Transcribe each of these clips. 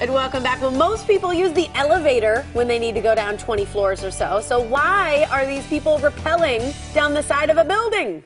And welcome back. Well, most people use the elevator when they need to go down 20 floors or so. So why are these people rappelling down the side of a building?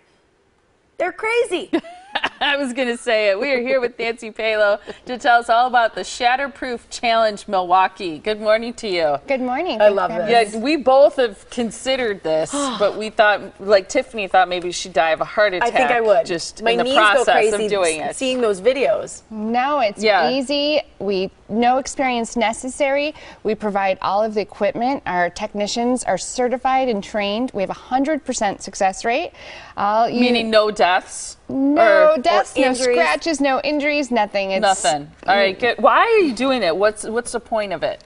They're crazy. I was going to say it. We are here with Nancy Palo to tell us all about the Shatterproof Challenge Milwaukee. Good morning to you. Good morning. I love for this. Yeah, we both have considered this, but we thought, like Tiffany thought, maybe she'd die of a heart attack. I think I would. Just My in the knees process go crazy of doing it. seeing those videos. No, it's Yeah. easy. We no experience necessary. We provide all of the equipment. Our technicians are certified and trained. We have a hundred percent success rate. All you- Meaning no deaths? no Or- deaths, or no scratches, no injuries, nothing. It's Nothing. All right, good. Why are you doing it? What's what's the point of it?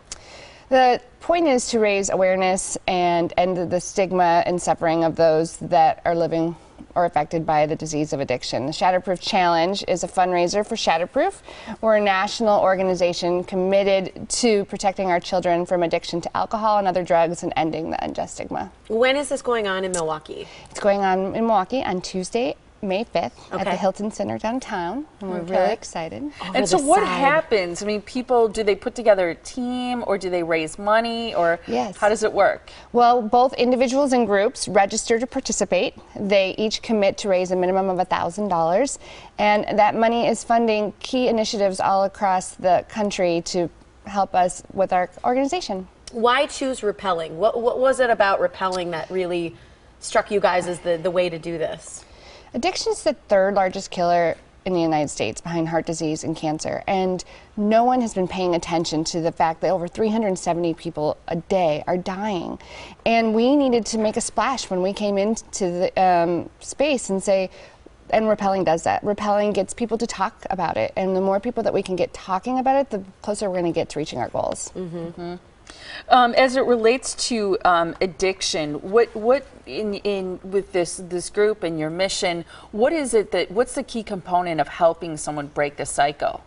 The point is to raise awareness and end the stigma and suffering of those that are living or affected by the disease of addiction. The Shatterproof Challenge is a fundraiser for Shatterproof. We're a national organization committed to protecting our children from addiction to alcohol and other drugs and ending the unjust stigma. When is this going on in Milwaukee? It's going on in Milwaukee on Tuesday, May 5th at the Hilton Center downtown. And we're Okay. really excited. And so, the what side. happens? I mean, people do they put together a team, or do they raise money, or Yes. how does it work? Well, both individuals and groups register to participate. They each commit to raise a minimum of $1,000, and that money is funding key initiatives all across the country to help us with our organization. Why choose rappelling? What, what was it about rappelling that really struck you guys as the, the way to do this? Addiction is the third largest killer in the United States behind heart disease and cancer. And no one has been paying attention to the fact that over 370 people a day are dying. And we needed to make a splash when we came into the um, space and say, and rappelling does that. Rappelling gets people to talk about it. And the more people that we can get talking about it, the closer we're going to get to reaching our goals. Um, as it relates to um, addiction, what what in in with this this group and your mission, what is it that what's the key component of helping someone break the cycle?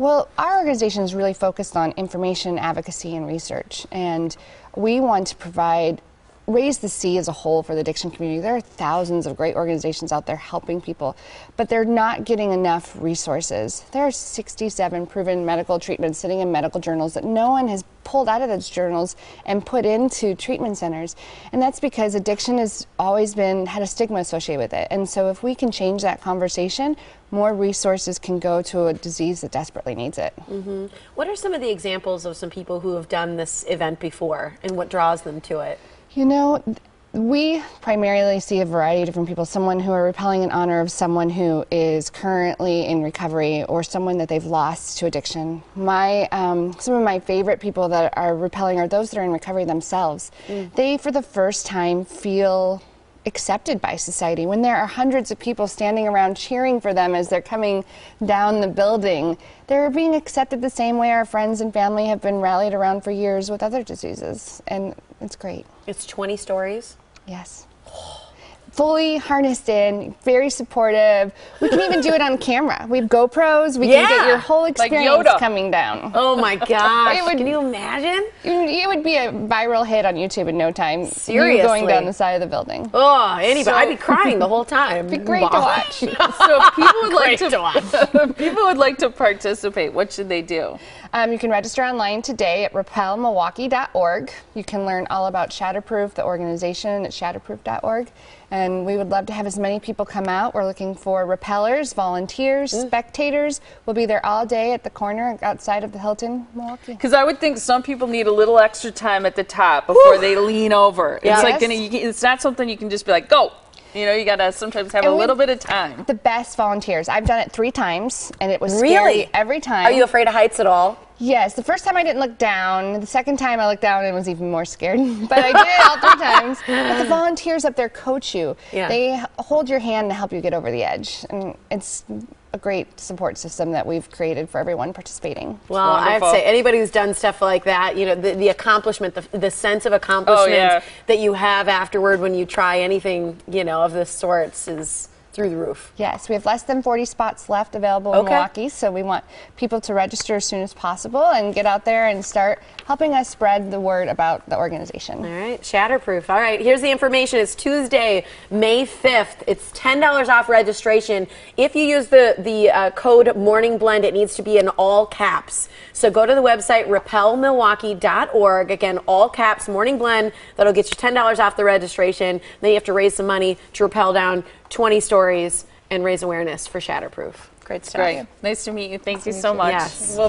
Well, our organization is really focused on information, advocacy, and research. And we want to provide, raise the C as a whole for the addiction community. There are thousands of great organizations out there helping people, but they're not getting enough resources. There are 67 proven medical treatments sitting in medical journals that no one has pulled out of those journals and put into treatment centers. And that's because addiction has always been had a stigma associated with it. And so if we can change that conversation, more resources can go to a disease that desperately needs it. Mm-hmm. What are some of the examples of some people who have done this event before and what draws them to it? You know, we primarily see a variety of different people. Someone who are rappelling in honor of someone who is currently in recovery or someone that they've lost to addiction. My um, some of my favorite people that are rappelling are those that are in recovery themselves. They, for the first time, feel accepted by society when there are hundreds of people standing around cheering for them as they're coming down the building they're being accepted the same way our friends and family have been rallied around for years with other diseases and it's great It's 20 stories. Yes. Fully harnessed in, very supportive. We can even do it on camera. We have GoPros. We can get your whole experience Yoda. coming down. Oh my gosh. It would- Can you imagine? It would be a viral hit on YouTube in no time. You Seriously. going down the side of the building. Oh, anybody. So- I'd be crying the whole time. It'd Be great to watch. So if people would like Great to, to people would like to participate. What should they do? Um, you can register online today at rappelmilwaukee.org. You can learn all about Shatterproof, the organization at shatterproof.org. And we would love to have as many people come out. We're looking for rappellers, volunteers, Mm. spectators. We'll be there all day at the corner outside of the Hilton, Milwaukee. Because I would think some people need a little extra time at the top before they lean over. Yes. It's like gonna, you, it's not something you can just be like go. You know, you gotta sometimes have And a little bit of time. The best volunteers. I've done it three times, and it was Really? scary every time. Are you afraid of heights at all? Yes, the first time I didn't look down. The second time I looked down and was even more scared. but I did it all three times. But the volunteers up there coach you. Yeah. They hold your hand to help you get over the edge. And it's a great support system that we've created for everyone participating. Well, I have to say, anybody who's done stuff like that, you know, the, the accomplishment, the, the sense of accomplishment oh, yeah. that you have afterward when you try anything, you know, of this sorts is it's through the roof. Yes, we have less than 40 spots left available in Okay. Milwaukee, so we want people to register as soon as possible and get out there and start helping us spread the word about the organization. All right, Shatterproof. All right, here's the information. It's Tuesday, May 5th. It's $10 off registration. If you use the, the uh, code Morning Blend, it needs to be in all caps. So go to the website rappelmilwaukee.org. Again, all caps, Morning Blend. That'll get you $10 off the registration. Then you have to raise some money to rappel down 20 stories and raise awareness for Shatterproof. Great stuff. Great. Nice to meet you. Thank you so much. Yes. We'll be